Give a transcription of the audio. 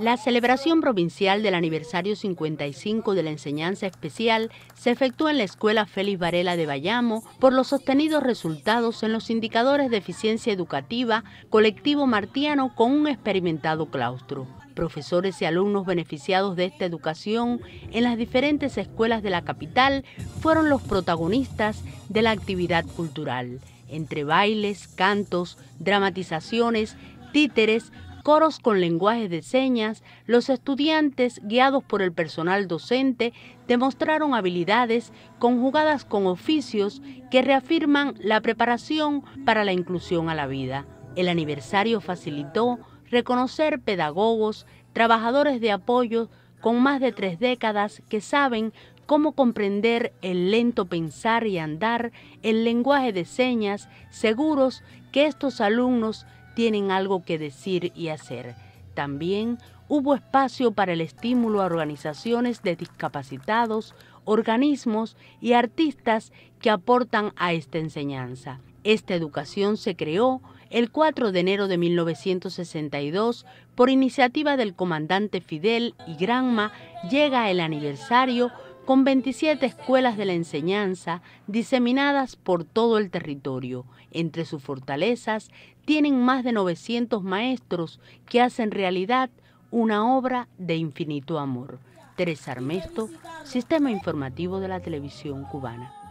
La celebración provincial del aniversario 55 de la enseñanza especial se efectuó en la Escuela Félix Varela de Bayamo por los sostenidos resultados en los indicadores de eficiencia educativa colectivo martiano con un experimentado claustro. Profesores y alumnos beneficiados de esta educación en las diferentes escuelas de la capital fueron los protagonistas de la actividad cultural, entre bailes, cantos, dramatizaciones, títeres, coros con lenguaje de señas, los estudiantes, guiados por el personal docente, demostraron habilidades conjugadas con oficios que reafirman la preparación para la inclusión a la vida. El aniversario facilitó reconocer pedagogos, trabajadores de apoyo con más de tres décadas que saben cómo comprender el lento pensar y andar, el lenguaje de señas, seguros que estos alumnos tienen algo que decir y hacer. También hubo espacio para el estímulo a organizaciones de discapacitados, organismos y artistas que aportan a esta enseñanza. Esta educación se creó el 4 de enero de 1962 por iniciativa del comandante Fidel y Granma llega el aniversario con 27 escuelas de la enseñanza diseminadas por todo el territorio. Entre sus fortalezas tienen más de 900 maestros que hacen realidad una obra de infinito amor. Teresa Armesto, Sistema Informativo de la Televisión Cubana.